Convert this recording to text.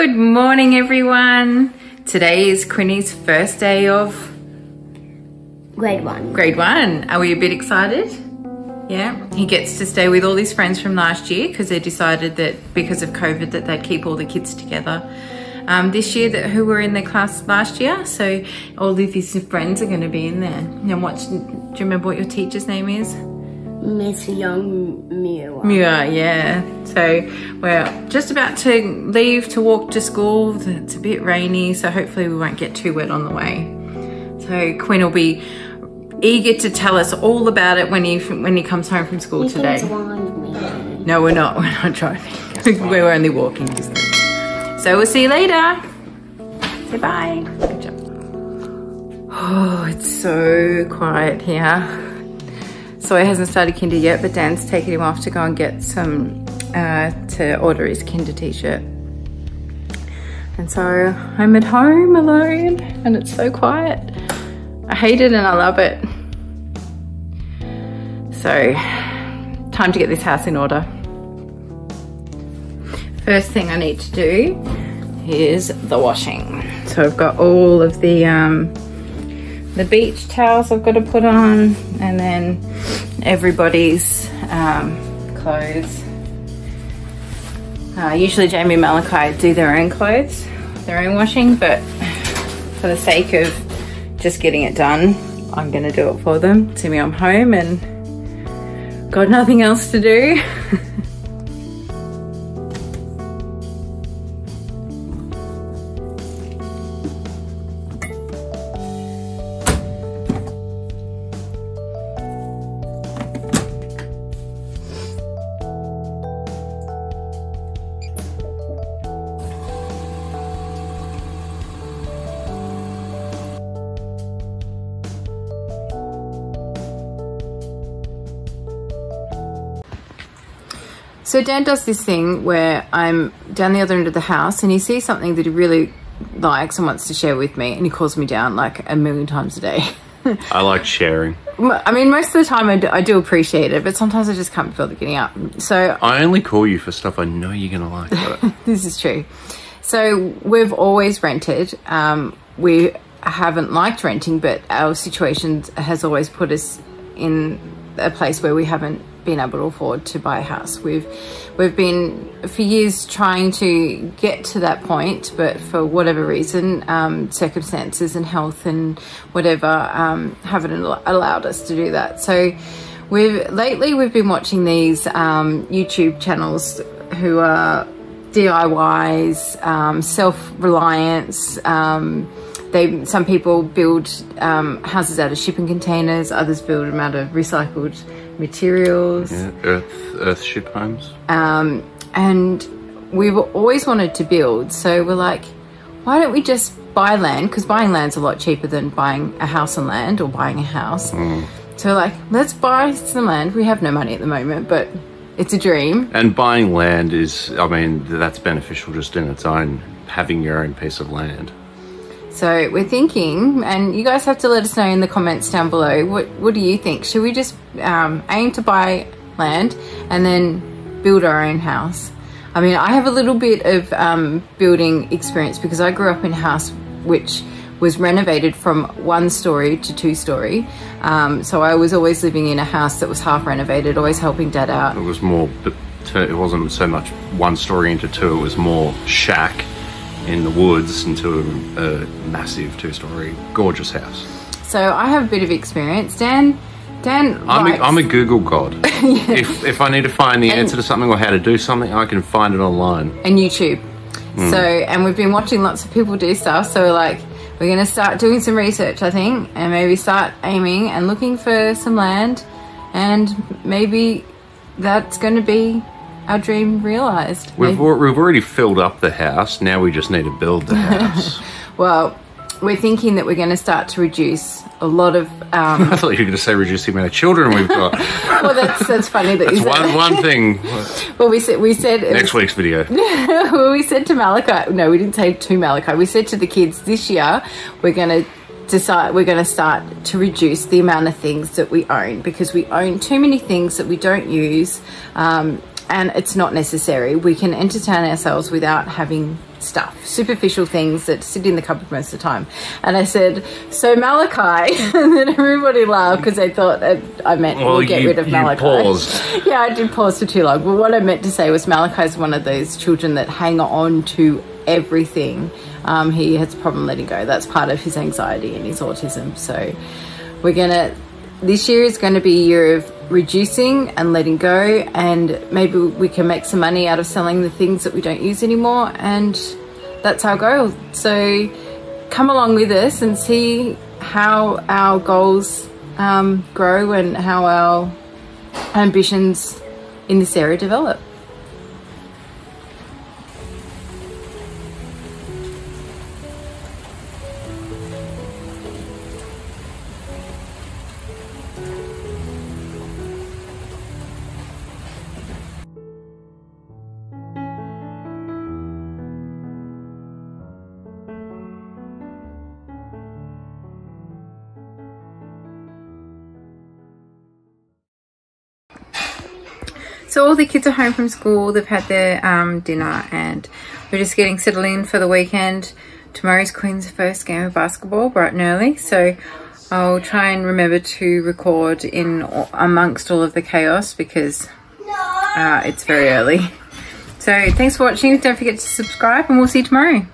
Good morning, everyone. Today is Quinny's first day of Grade one. grade one. Are we a bit excited? Yeah, he gets to stay with all his friends from last year because they decided that because of COVID that they'd keep all the kids together. Um, this year, that who were in their class last year, so all of his friends are going to be in there. And watch. Do you remember what your teacher's name is? Miss Young Miwa. Yeah, yeah. So we're just about to leave to walk to school. It's a bit rainy, so hopefully we won't get too wet on the way. So Quinn will be eager to tell us all about it when he when he comes home from school You today. No, we're not. We're not driving. we're only walking distance. So we'll see you later. Say bye. Oh, it's so quiet here. Soy hasn't started kinder yet, but Dan's taking him off to go and get some, uh, to order his kinder t-shirt. And so I'm at home alone and it's so quiet. I hate it and I love it. So, time to get this house in order. First thing I need to do is the washing. So I've got all of the um, the beach towels I've got to put on and then everybody's um, clothes. Uh, usually Jamie and Malachi do their own clothes, their own washing, but for the sake of just getting it done, I'm gonna do it for them. Me, I'm home and got nothing else to do. So Dan does this thing where I'm down the other end of the house and he sees something that he really likes and wants to share with me and he calls me down like a million times a day. I like sharing. I mean, most of the time I do, I do appreciate it, but sometimes I just can't be bothered getting up. So I only call you for stuff I know you're gonna like. But this is true. So we've always rented. Um, we haven't liked renting, but our situation has always put us in a place where we haven't been able to afford to buy a house. We've we've been for years trying to get to that point, but for whatever reason, um, circumstances and health and whatever um, haven't al- allowed us to do that. So we've lately we've been watching these um, YouTube channels who are DIYs, um, self-reliance. Um, they some people build um, houses out of shipping containers, others build them out of recycled materials. yeah, Earth Earthship homes. Um, and we've always wanted to build, so we're like, why don't we just buy land? Because buying land's a lot cheaper than buying a house on land or buying a house. So like, let's buy some land. We have no money at the moment, but it's a dream. And buying land is, I mean, that's beneficial just in its own. Having your own piece of land. So we're thinking, and you guys have to let us know in the comments down below. What what do you think? Should we just um, aim to buy land and then build our own house? I mean, I have a little bit of um, building experience because I grew up in a house which was renovated from one story to two story. Um, so I was always living in a house that was half renovated, always helping dad out. It was more. It wasn't so much one story into two. It was more shack in the woods into a, a massive two-story, gorgeous house. So I have a bit of experience. Dan, Dan, I'm a, I'm a Google god. If if I need to find the answer to something or how to do something, I can find it online. and YouTube. So, and we've been watching lots of people do stuff. So, we're like, we're going to start doing some research, I think, and maybe start aiming and looking for some land. And maybe that's going to be our dream realized. We've we've already filled up the house. Now we just need to build the house. well, we're thinking that we're going to start to reduce a lot of. Um, I thought you were going to say reduce the amount of children we've got. well, that's that's funny that That's one one thing. Well, we said we said Next week's video. well, we said to Malachi, no, we didn't say to Malachi. We said to the kids this year, we're going to decide, we're going to start to reduce the amount of things that we own because we own too many things that we don't use. Um, and it's not necessary. We can entertain ourselves without having stuff, superficial things that sit in the cupboard most of the time. And I said, "So Malachi," and then everybody laughed because they thought that I meant Well, we'll get you- rid of Malachi. paused. yeah, I did pause for too long. But what I meant to say was Malachi is one of those children that hang on to everything. Um, he has a problem letting go. That's part of his anxiety and his autism. So we're gonna. This year is going to be a year of reducing and letting go, and maybe we can make some money out of selling the things that we don't use anymore. And that's our goal. So come along with us and see how our goals um, grow and how our ambitions in this area develop. So all the kids are home from school. They've had their um, dinner, and we're just getting settled in for the weekend. Tomorrow's Quinn's first game of basketball, bright and early. So I'll try and remember to record in amongst all of the chaos because uh, it's very early. So thanks for watching. Don't forget to subscribe, and we'll see you tomorrow.